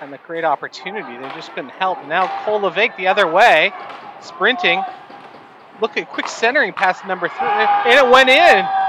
And the great opportunity. They just couldn't help. Now Kolovic the other way, sprinting. Look at quick centering past number three. And it went in.